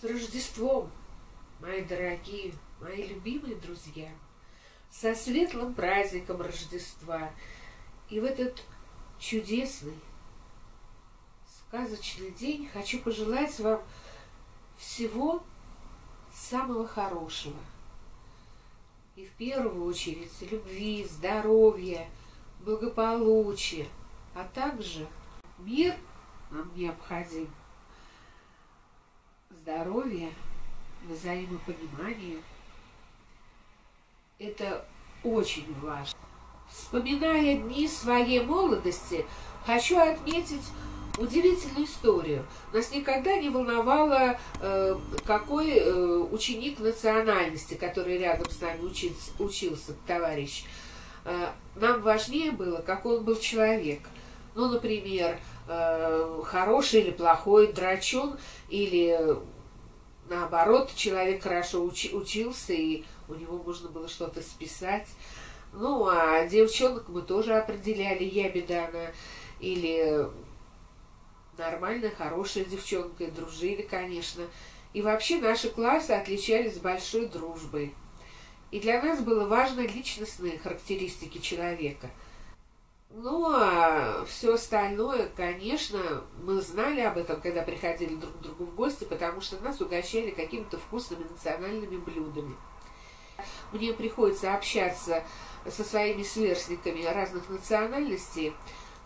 С Рождеством, мои дорогие, мои любимые друзья, со светлым праздником Рождества. И в этот чудесный, сказочный день хочу пожелать вам всего самого хорошего. И в первую очередь любви, здоровья, благополучия, а также мир нам необходим здоровье, взаимопонимание. Это очень важно. Вспоминая дни своей молодости, хочу отметить удивительную историю. Нас никогда не волновало, э, какой э, ученик национальности, который рядом с нами учился, учился товарищ. Э, нам важнее было, какой он был человек. Ну, например, хороший или плохой драчун, или наоборот, человек хорошо уч, учился, и у него можно было что-то списать. Ну, а девчонок мы тоже определяли, я бедана, или нормальная, хорошая девчонка, и дружили, конечно. И вообще наши классы отличались большой дружбой. И для нас было важно личностные характеристики человека – ну, а все остальное, конечно, мы знали об этом, когда приходили друг к другу в гости, потому что нас угощали какими-то вкусными национальными блюдами. Мне приходится общаться со своими сверстниками разных национальностей,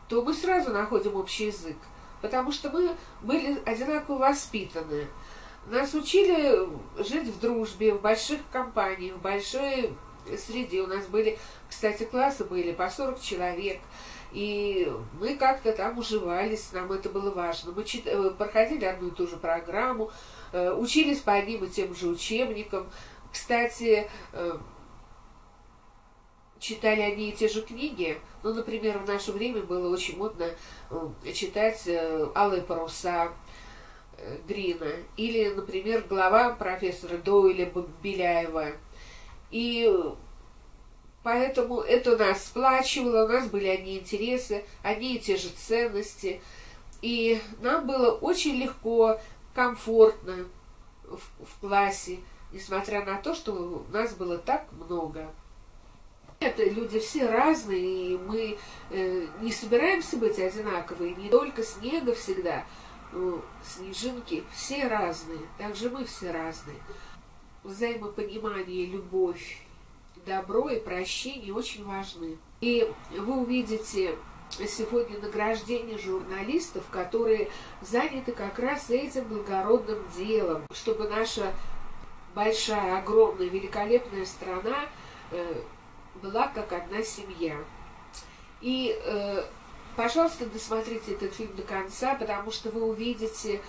то мы сразу находим общий язык, потому что мы были одинаково воспитаны. Нас учили жить в дружбе, в больших компаниях, в большой среде. У нас были, кстати, классы были по 40 человек. И мы как-то там уживались, нам это было важно. Мы чит... Э, проходили одну и ту же программу, э, учились по одним и тем же учебникам. Кстати, э, читали одни и те же книги. Ну, например, в наше время было очень модно читать «Алые паруса», Грина. Или, например, глава профессора Доуэля Беляева – и поэтому это нас сплачивало, у нас были одни интересы, одни и те же ценности. И нам было очень легко, комфортно в, в классе, несмотря на то, что у нас было так много. Это люди все разные, и мы э, не собираемся быть одинаковые, не только снега всегда, но снежинки все разные, также мы все разные взаимопонимание, любовь, добро и прощение очень важны. И вы увидите сегодня награждение журналистов, которые заняты как раз этим благородным делом, чтобы наша большая, огромная, великолепная страна э, была как одна семья. И, э, пожалуйста, досмотрите этот фильм до конца, потому что вы увидите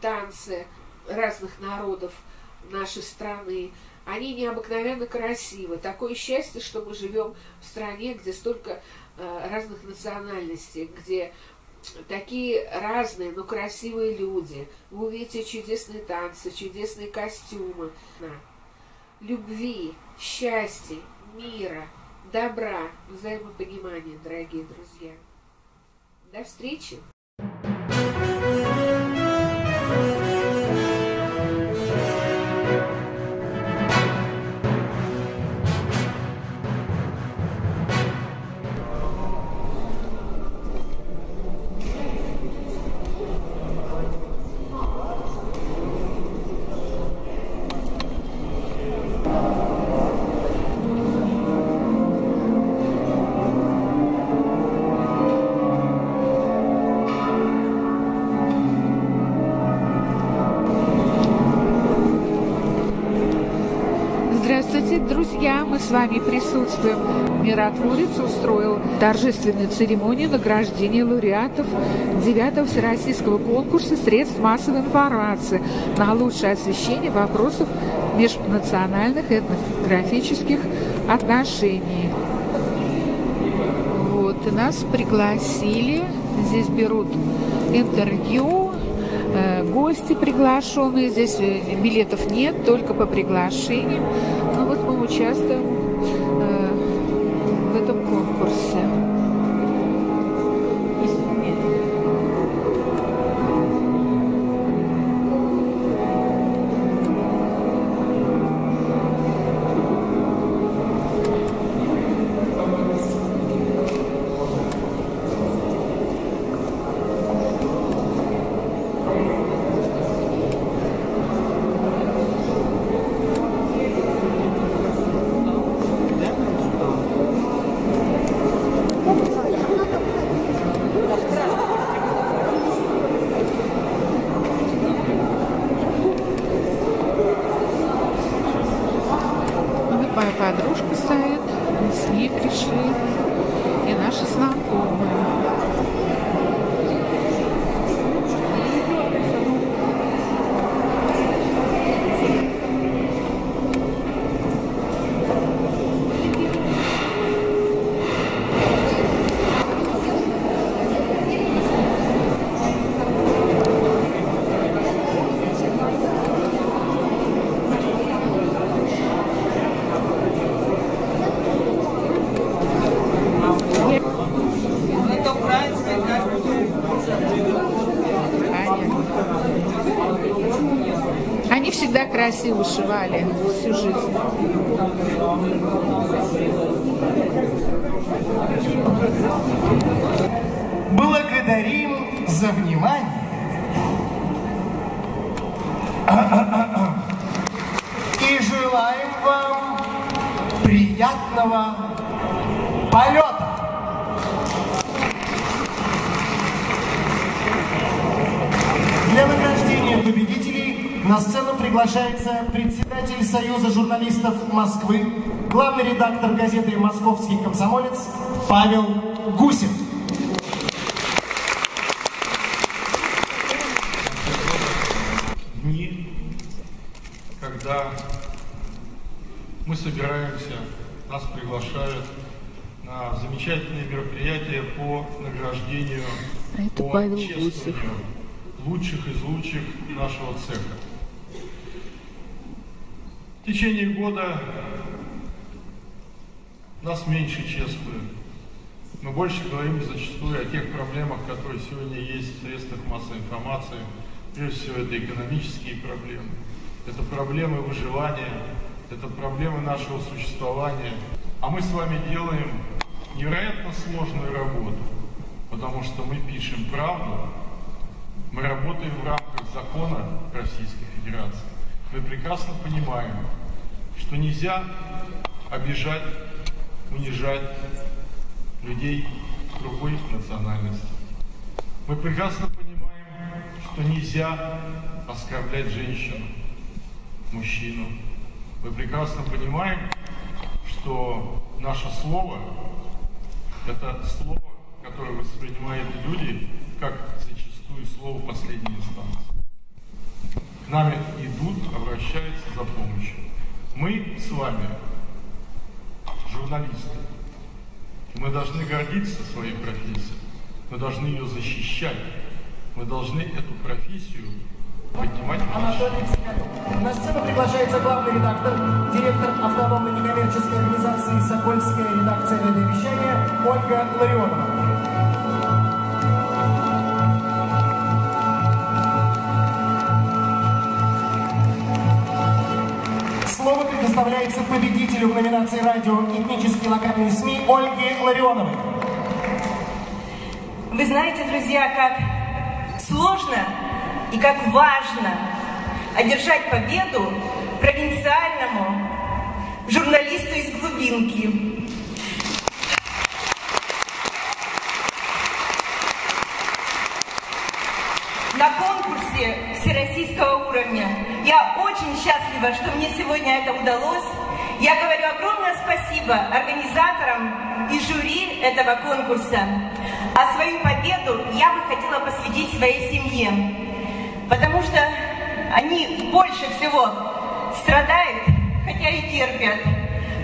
танцы разных народов – нашей страны. Они необыкновенно красивы. Такое счастье, что мы живем в стране, где столько э, разных национальностей, где такие разные, но красивые люди. Вы увидите чудесные танцы, чудесные костюмы. Любви, счастья, мира, добра, взаимопонимания, дорогие друзья. До встречи! С вами присутствуем. Миротворец устроил торжественную церемонию награждения лауреатов 9 Всероссийского конкурса средств массовой информации на лучшее освещение вопросов межнациональных этнографических отношений. Вот, и нас пригласили, здесь берут интервью, гости приглашенные, здесь э, билетов нет, только по приглашению участвуем э, в этом конкурсе. моя подружка стоит, с ней пришли, и наши знакомые. Они всегда красиво вышивали всю жизнь. Благодарим за внимание. И желаем вам приятного полета. Для награждения победителей на сцену приглашается председатель Союза журналистов Москвы, главный редактор газеты «Московский комсомолец» Павел Гусев. Дни, когда мы собираемся, нас приглашают на замечательные мероприятия по награждению, А это по Павел чествованию Гусев. лучших из лучших нашего цеха. В течение года нас меньше чествуют. Мы больше говорим зачастую о тех проблемах, которые сегодня есть в средствах массовой информации. Прежде всего, это экономические проблемы, это проблемы выживания, это проблемы нашего существования. А мы с вами делаем невероятно сложную работу, потому что мы пишем правду, мы работаем в рамках закона Российской Федерации. Мы прекрасно понимаем, что нельзя обижать, унижать людей другой национальности. Мы прекрасно понимаем, что нельзя оскорблять женщину, мужчину. Мы прекрасно понимаем, что наше слово – это слово, которое воспринимают люди как зачастую слово последней инстанции. К нам идут, обращаются за помощью. Мы с вами журналисты. Мы должны гордиться своей профессией. Мы должны ее защищать. Мы должны эту профессию поднимать. Анатолий Цыганов. На сцену приглашается главный редактор, директор автономной некоммерческой организации «Сокольская редакция радиовещания» Ольга Ларионова. Предоставляется победителю в номинации «Радио. Этнические локальные СМИ» Ольге Ларионовой. Вы знаете, друзья, как сложно и как важно одержать победу провинциальному журналисту из глубинки. Счастлива, что мне сегодня это удалось. Я говорю огромное спасибо организаторам и жюри этого конкурса. А свою победу я бы хотела посвятить своей семье, потому что они больше всего страдают, хотя и терпят,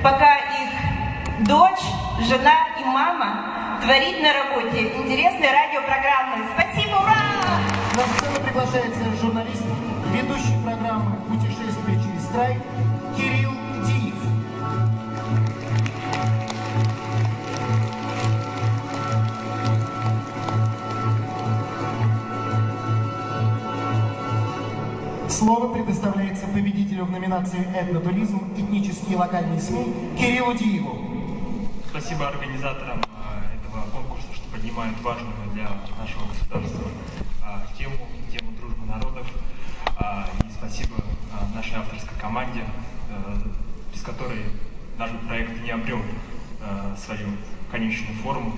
пока их дочь, жена и мама творит на работе интересные радиопрограммы. Спасибо, ура! На сцену приглашается край» Кирилл Диев. Слово предоставляется победителю в номинации «Этнотуризм. Этнические и локальные СМИ» Кириллу Диеву. Спасибо организаторам а, этого конкурса, что поднимают важную для нашего государства а, тему, тему дружбы народов. А, И спасибо нашей авторской команде, э, без которой наш проект не обрел э, свою конечную форму.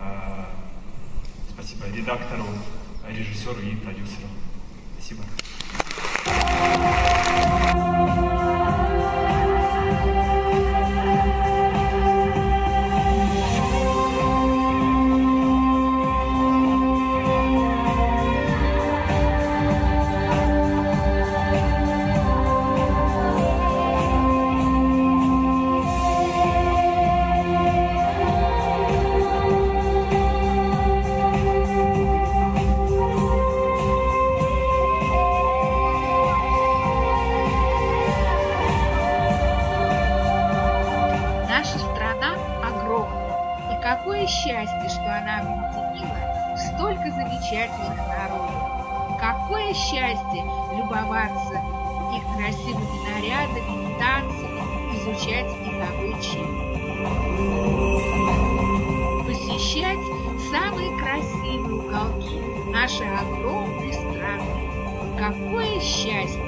А, Спасибо редактору, режиссеру и продюсеру. Спасибо. Замечательных народов. Какое счастье любоваться их красивыми нарядами, танцами, изучать их обычаи. Посещать самые красивые уголки нашей огромной страны. Какое счастье!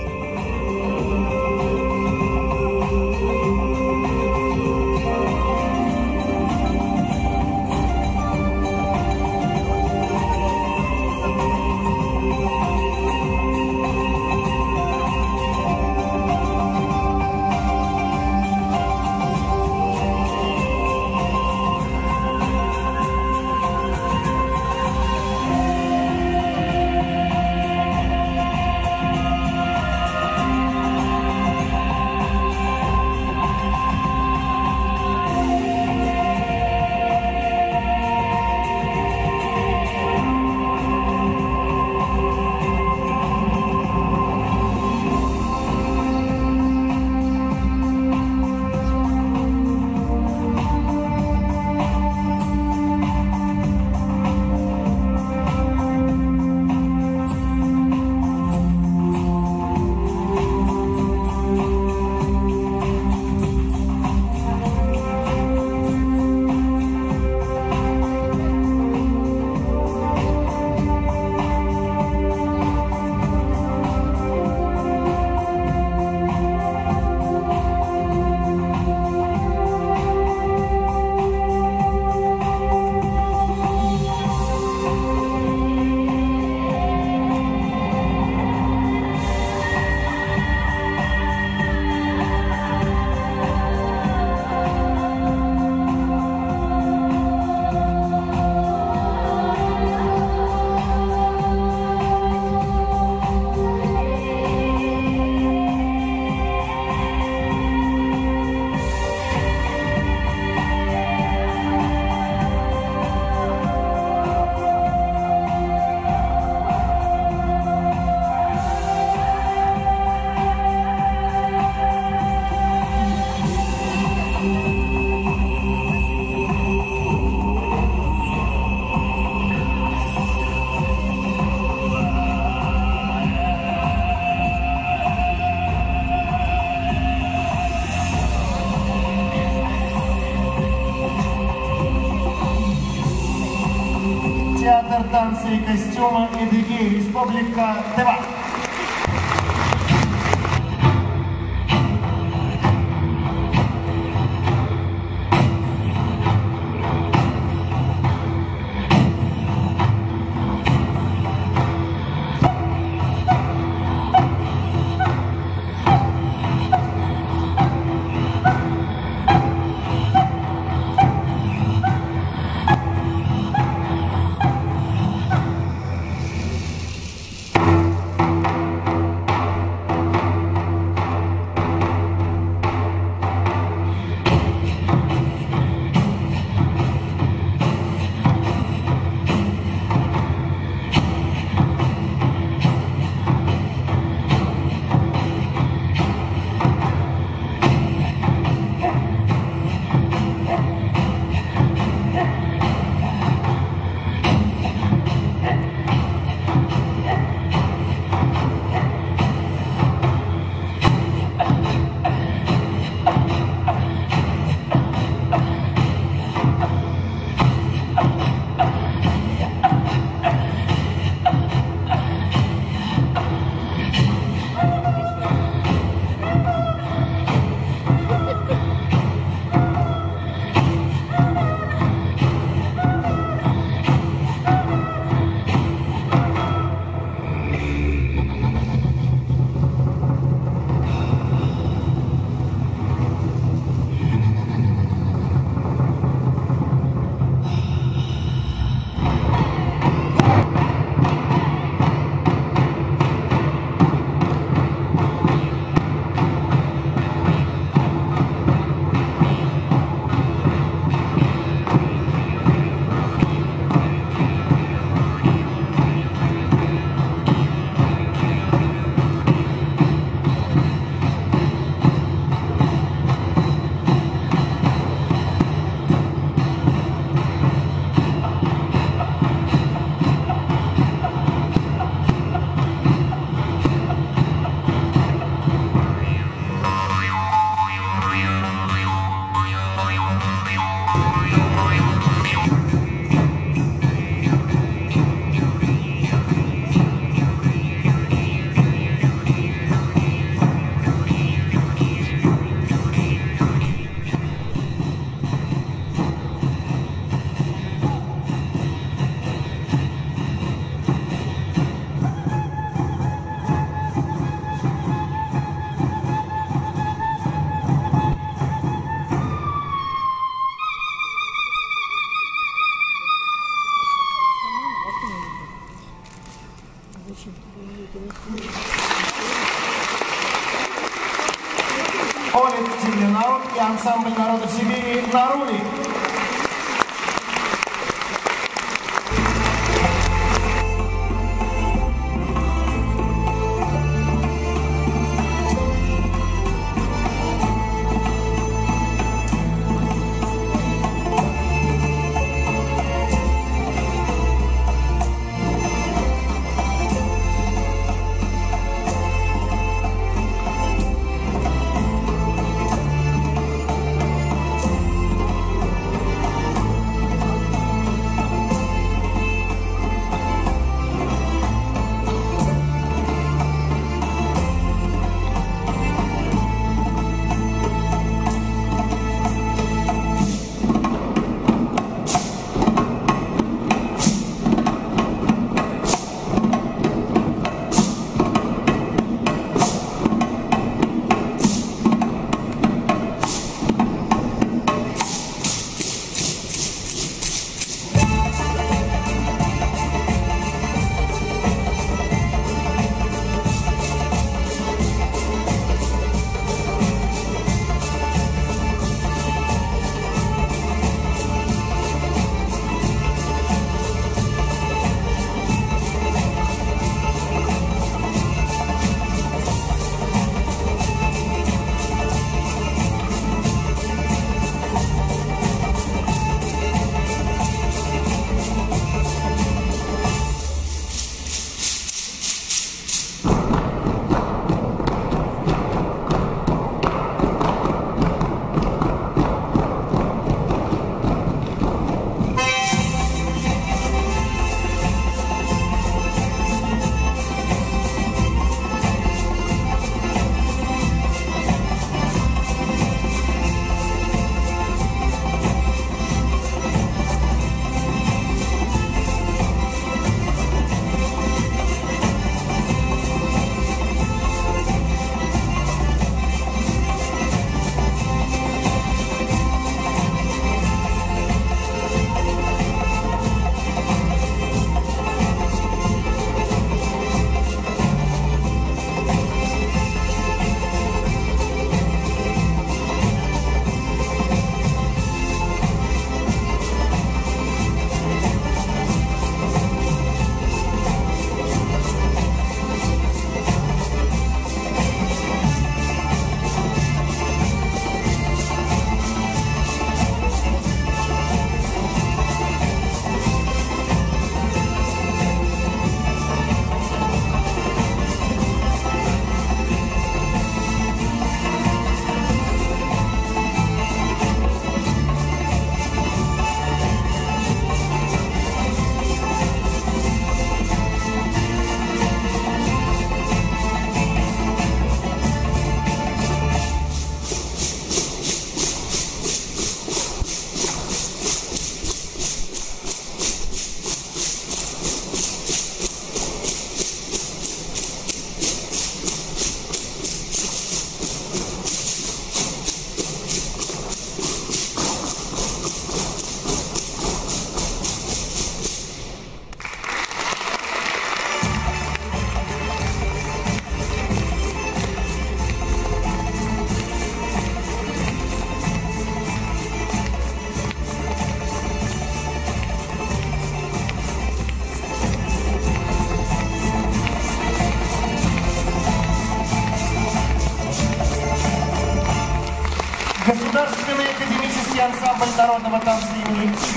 Костюма Эдыгей, Республика Тыва.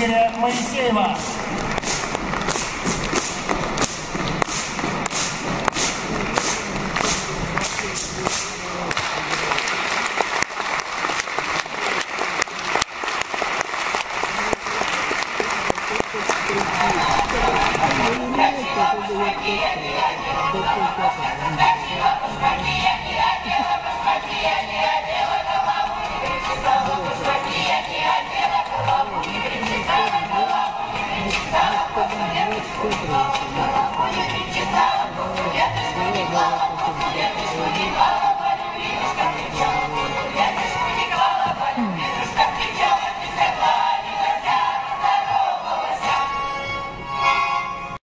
付けでモイセイは。